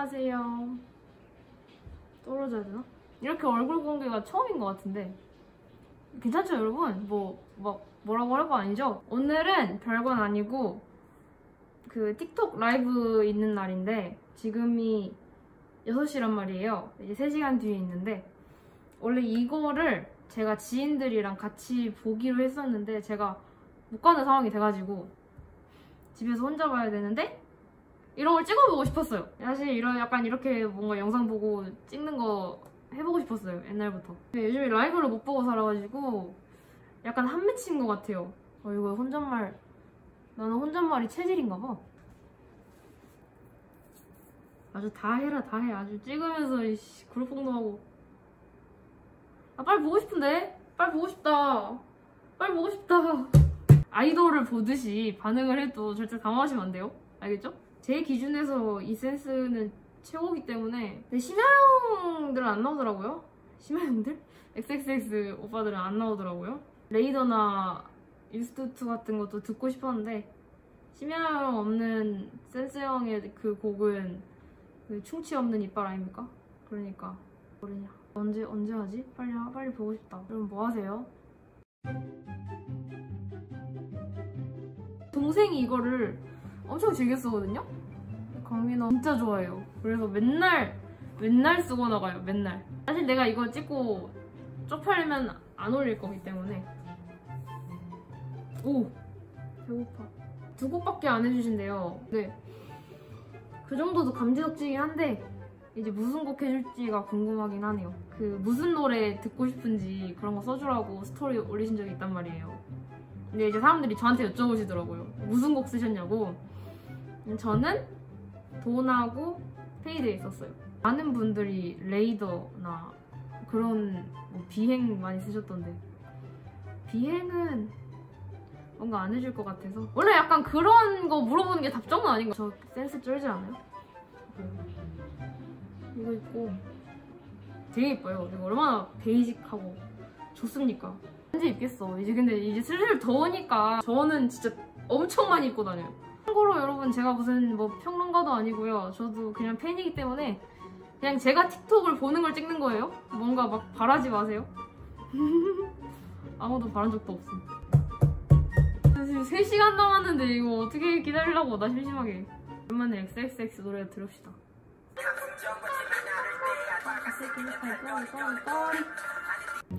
안녕하세요. 떨어져야 되나? 이렇게 얼굴 공개가 처음인 것 같은데. 괜찮죠, 여러분? 뭐, 막, 뭐라고 할 거 아니죠? 오늘은 별건 아니고, 그, 틱톡 라이브 있는 날인데, 지금이 6시란 말이에요. 이제 3시간 뒤에 있는데, 원래 이거를 제가 지인들이랑 같이 보기로 했었는데, 제가 못 가는 상황이 돼가지고, 집에서 혼자 봐야 되는데, 이런 걸 찍어보고 싶었어요. 사실 이런 약간 이렇게 뭔가 영상 보고 찍는 거 해보고 싶었어요. 옛날부터. 근데 요즘에 라이브를 못 보고 살아가지고 약간 한 맺힌 것 같아요. 어, 이거 혼잣말 나는 혼잣말이 체질인가 봐. 아주 다 해라 다 해. 아주 찍으면서 이씨 그룹봉도 하고. 아 빨리 보고 싶은데? 빨리 보고 싶다. 빨리 보고 싶다. 아이돌을 보듯이 반응을 해도 절대 당황하시면 안 돼요. 알겠죠? 제 기준에서 이 센스는 최고기 때문에 근데 심야형들은 안 나오더라고요 심야형들? XXX 오빠들은 안 나오더라고요 레이더나 유스투트 같은 것도 듣고 싶었는데 심야형 없는 센스형의 그 곡은 그 충치 없는 이빨 아닙니까? 그러니까 모르냐 언제 언제 하지? 빨리 하- 빨리 보고 싶다 여러분 뭐 하세요? 동생이 이거를 엄청 즐겨 쓰거든요? 강민아 진짜 좋아해요. 그래서 맨날 맨날 쓰고 나가요. 맨날. 사실 내가 이거 찍고 쪽팔리면 안 올릴 거기 때문에. 오 배고파. 두 곡밖에 안 해주신대요. 네. 그 정도도 감지덕지긴 한데 이제 무슨 곡 해줄지가 궁금하긴 하네요. 그 무슨 노래 듣고 싶은지 그런 거 써주라고 스토리 올리신 적이 있단 말이에요. 근데 이제 사람들이 저한테 여쭤보시더라고요. 무슨 곡 쓰셨냐고. 저는 돈하고 페이드에 있었어요. 많은 분들이 레이더나 그런 뭐 비행 많이 쓰셨던데 비행은 뭔가 안 해줄 것 같아서 원래 약간 그런 거 물어보는 게 답정은 아닌 거. 저 센스 쩔지 않아요? 이거 있고 되게 예뻐요. 이거 얼마나 베이직하고 좋습니까? 언제 입겠어. 이제 근데 이제 슬슬 더우니까 저는 진짜 엄청 많이 입고 다녀요. 참고로 여러분 제가 무슨 뭐 평론가도 아니고요. 저도 그냥 팬이기 때문에 그냥 제가 틱톡을 보는 걸 찍는 거예요. 뭔가 막 바라지 마세요. 아무도 바란 적도 없음. 지금 3시간 남았는데 이거 어떻게 기다리려고 나 심심하게. 오랜만에 XXX 노래 들읍시다.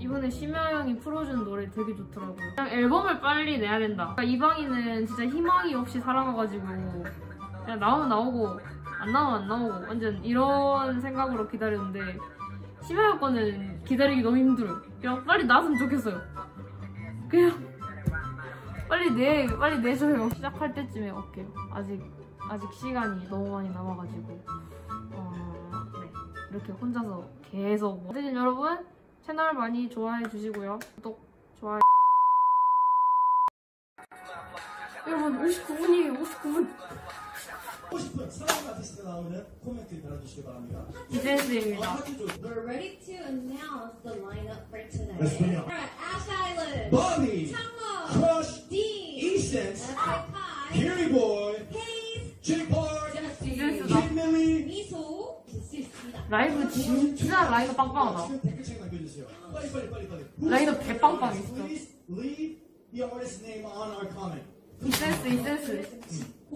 이번에 심야영이 풀어준 노래 되게 좋더라고요. 그냥 앨범을 빨리 내야 된다. 그러니까 이방인은 진짜 희망이 없이 살아가가지고 그냥 나오면 나오고 안 나오면 안 나오고 완전 이런 생각으로 기다렸는데 심야영 거는 기다리기 너무 힘들어요. 그냥 빨리 나왔으면 좋겠어요. 그냥 빨리 내 빨리 내줘요. 시작할 때쯤에 올게요. 아직 아직 시간이 너무 많이 남아가지고 어, 네 이렇게 혼자서 계속 어쨌든 여러분 채널 많이 좋아해 주시고요. 구독, 좋아요. 여러분 59분이에요. 59분. 50분 사랑 아티스트 나오는 코멘트 달아주시기 바랍니다. 이젠스입니다. We're ready to announce the lineup for today. Alright, Ash Island, Bobby, Chango, Crush, Dean, Essence, Gary Boy, 라이브 진짜 라이브 빵빵하다. 지금 댓글창 남겨주세요. 빨리 빨리 빨리 빨리. 라이더 개빵빵 있어. Please leave the artist name on our comment. 이센스, 이 센스.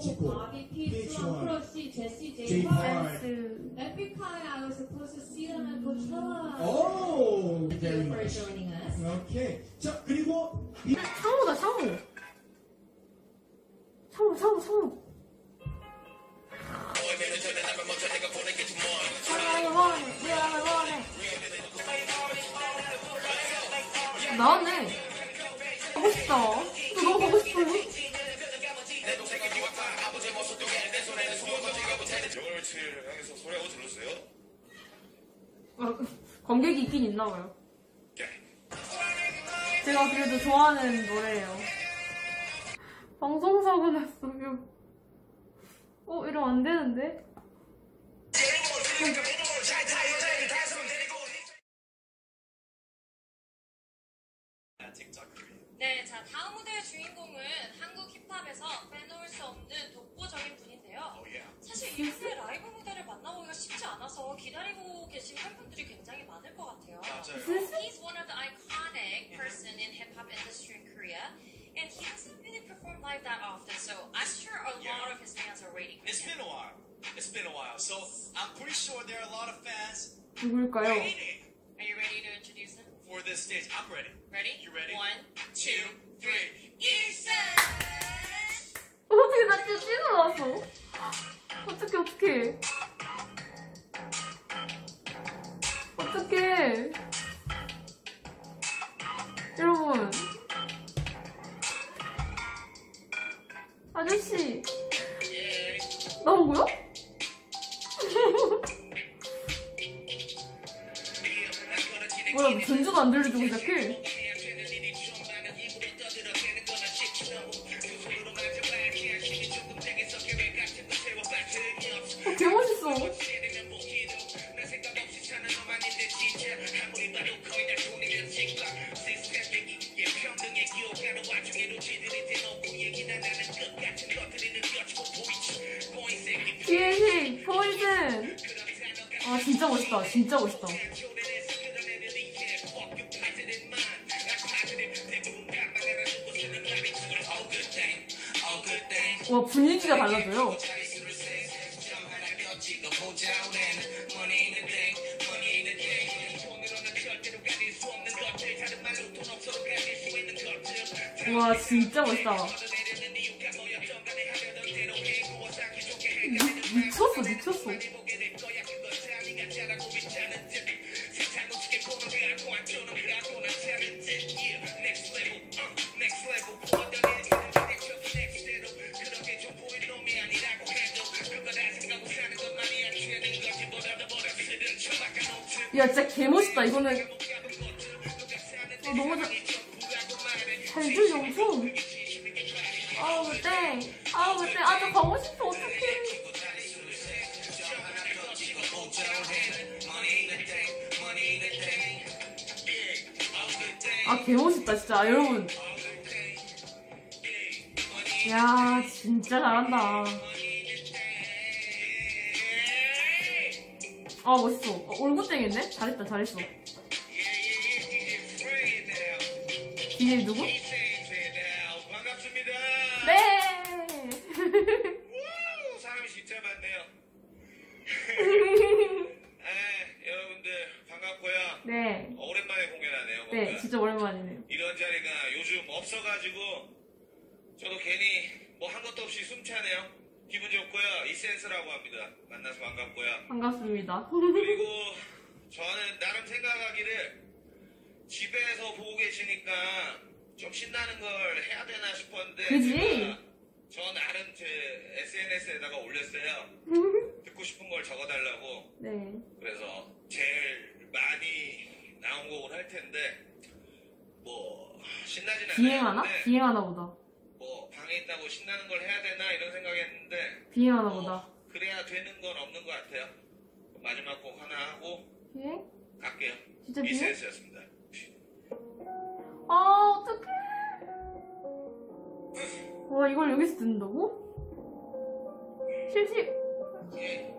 지코, 바비, 피츠, P1, 크러쉬, 제시, J 제이팝, Park. 이센스. Epic High. I was supposed to see them at Coachella. Oh, Thank very you for much. joining us. 오케이. 자 그리고 이 창호다, 창호. 창호, 창호, 창호. 나왔네. 보고 싶다. 또 너무 보고 싶어. 어, 관객이 있긴 있나 봐요. 제가 그래도 좋아하는 노래예요. 방송사고 났어요. 어, 이러면 안 되는데? 네, 자 다음 무대의 주인공은 한국 힙합에서 빼놓을 수 없는 독보적인 분인데요. 사실 이렇게 라이브 무대를 만나보기가 나와서 기다리고 계신 팬분들이 굉장히 많을 것 같아요. 맞아요. He's one of the iconic person in hip hop industry in Korea, and he doesn't really perform live that often. So I'm sure a Yeah. lot of his fans are waiting. for It's him. been a while. It's been a while. So I'm pretty sure there are a lot of fans 누굴까요? waiting for this stage. I'm ready. Ready? You ready? One, Two, three. Ethan. 어떻게 나 진짜 찢어놨어? 어떡해, 어떡해. 어떡해. 여러분. 아저씨. 나온 거야? 전주도 안 들려주고 시작해? 어, 개 멋있어. 기회식, 포이즌. 아, 진짜 멋있다. 진짜 멋있다. 와, 분위기가 달라져요. 와, 진짜 멋있다. 미, 미쳤어, 미쳤어. 야, 진짜 개멋있다. 이거는. 어, 너무 잘. 잘 들려, 엄청. 아우, 땡. 아우, 땡. 아, 저 가고 싶어. 어떡해. 아, 개멋있다, 진짜. 여러분. 야, 진짜 잘한다. 아, 멋있어. 어, 올고땡했네? 잘했다, 잘했어. 뒤에 누구? 반갑습니다. 네! 우, 사람이 진짜 많네요. 아, 여러분들 반갑고요. 네. 어, 오랜만에 공연하네요. 네, 뭔가. 진짜 오랜만이네요. 이런 자리가 요즘 없어가지고 저도 괜히 뭐 한 것도 없이 숨차네요. 기분 좋고요. 이센스라고 합니다. 만나서 반갑고요. 반갑습니다. 그리고 저는 나름 생각하기를 집에서 보고 계시니까 좀 신나는 걸 해야 되나 싶었는데 그지? 제가 저 나름 제 SNS에다가 올렸어요. 듣고 싶은 걸 적어달라고. 네. 그래서 제일 많이 나온 곡을 할 텐데 뭐 신나진 비행하나? 않았는데 비행하나 보다. 있다고 신나는 걸 해야 되나 이런 생각했는데 비행하나 뭐 보다. 그래야 되는 건 없는 것 같아요. 마지막 곡 하나 하고 비행? 갈게요. 진짜 비행? 이센스였습니다. 아, 어떡해. 와, 이걸 여기서 듣는다고? 실시, 예.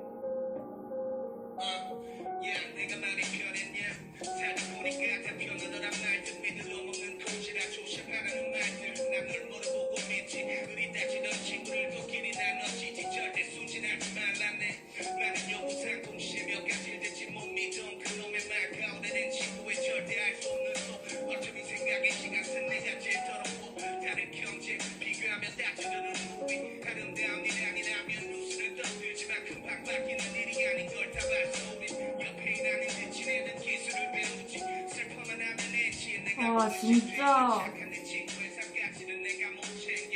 바뀌는 일이 아닌 걸다 봤어 옆에 일하는 듯 지내는 기술을 배우지 슬퍼만 하면 내지 내가 아, 진짜. 착한 내 친구의 삶까지는 내가 못 챙겨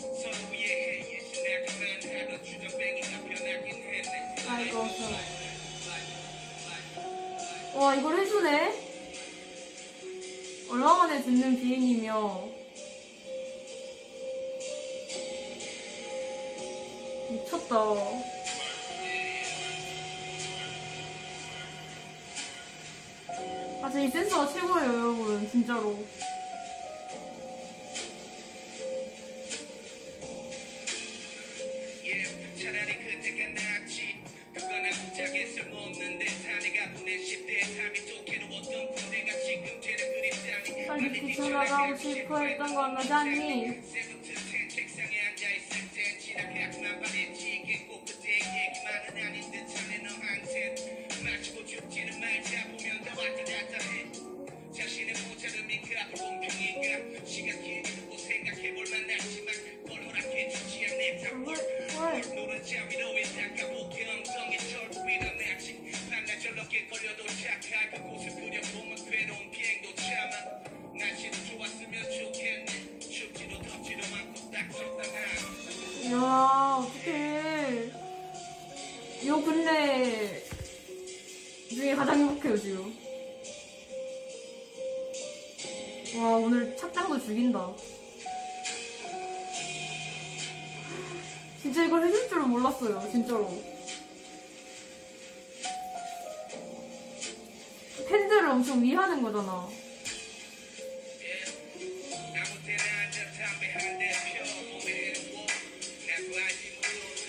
서로 이해해 예순하기만 하던 주정뱅이가 변하긴 했네 아이고, 저. 와, 이걸 해주네? 얼마 만에 듣는 비행이며. 미쳤다. 진짜 이 센서가 최고예요 여러분 진짜로. 빨리 구슬 나가고 싶어 했던 건 나잖니 시각이 두고 생각해볼 만하지만 뭘 허락해주지 않네. 다뭘 노른자 위로 있다가 목에 엉덩이 철 위로 내지 반나절 넘게 걸려도 착할 그곳을 그려보면 괴로운 비행도 참아. 날씨도 좋았으면 좋겠네. 춥지도 덥지도 않고 딱 적당한. 이야 어떡해. 요 근래 중에 가장 행복해요 지금. 와 오늘 죽인다. 진짜 이걸 해줄 줄은 몰랐어요 진짜로. 팬들을 엄청 위하는 거잖아.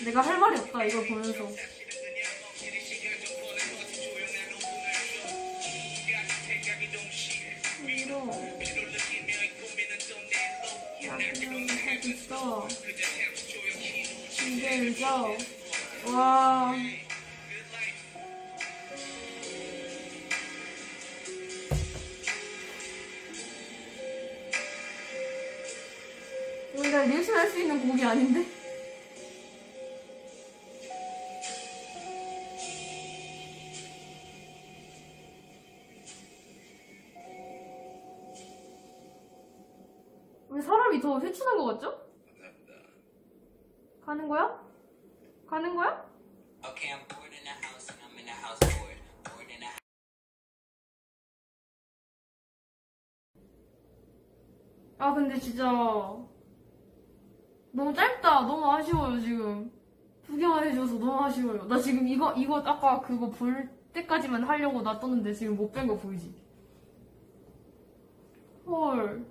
내가 할 말이 없다 이걸 보면서 있어. 이제 웃어 와. 이거 내가 리액션 할수 있는 곡이 아닌데? 사람이 더 회춘한 것 같죠? 감사합니다 가는 거야? 가는 거야? Okay, I'm bored in the house and I'm in the house bored. Bored in the 아 근데 진짜 너무 짧다 너무 아쉬워요 지금 두 개만 해줘서 너무 아쉬워요 나 지금 이거 이거 아까 그거 볼 때까지만 하려고 놔뒀는데 지금 못 뺀 거 보이지 헐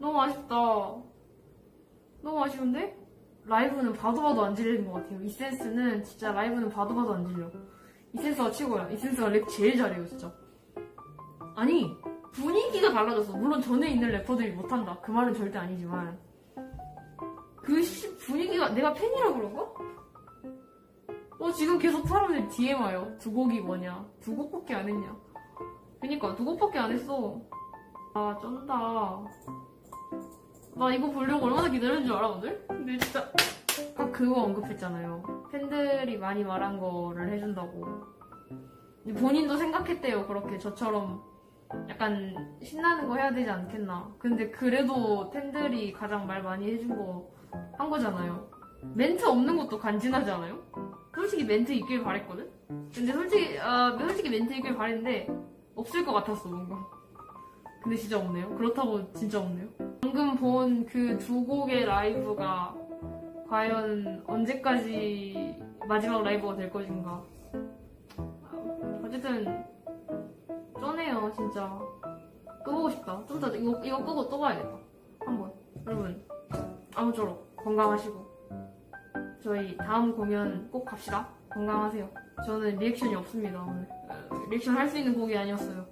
너무 아쉽다 너무 아쉬운데 라이브는 봐도 봐도 안 질리는 것 같아요 이 센스는 진짜 라이브는 봐도 봐도 안 질려 이 센스가 최고야 이 센스가 랩 제일 잘해요 진짜 아니 분위기가 달라졌어. 물론 전에 있는 래퍼들이 못한다. 그 말은 절대 아니지만 그 시- 분위기가 내가 팬이라 그런가? 어 지금 계속 사람들 DM 와요. 두 곡이 뭐냐? 두 곡밖에 안 했냐? 그니까 두 곡밖에 안 했어. 아 쩐다. 나 이거 보려고 얼마나 기다렸는 줄 알아 오늘? 근데 진짜 아까 그거 언급했잖아요. 팬들이 많이 말한 거를 해준다고. 본인도 생각했대요. 그렇게 저처럼 약간 신나는 거 해야 되지 않겠나. 근데 그래도 팬들이 가장 말 많이 해준 거 한 거잖아요. 멘트 없는 것도 간지나지 않아요? 솔직히 멘트 있길 바랬거든? 근데 솔직히, 아, 솔직히 멘트 있길 바랬는데, 없을 것 같았어, 뭔가. 근데 진짜 없네요. 그렇다고 진짜 없네요. 방금 본 그 두 곡의 라이브가 과연 언제까지 마지막 라이브가 될 것인가. 아, 어쨌든, 쩌네요, 진짜. 또 보고 싶다. 좀 더, 이거, 이거 끄고 또 봐야겠다. 한번. 여러분, 아무쪼록 건강하시고. 저희 다음 공연 꼭 갑시다. 건강하세요. 저는 리액션이 없습니다, 오늘. 어, 리액션 할 수 있는 곡이 아니었어요. 음.